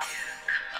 Yeah.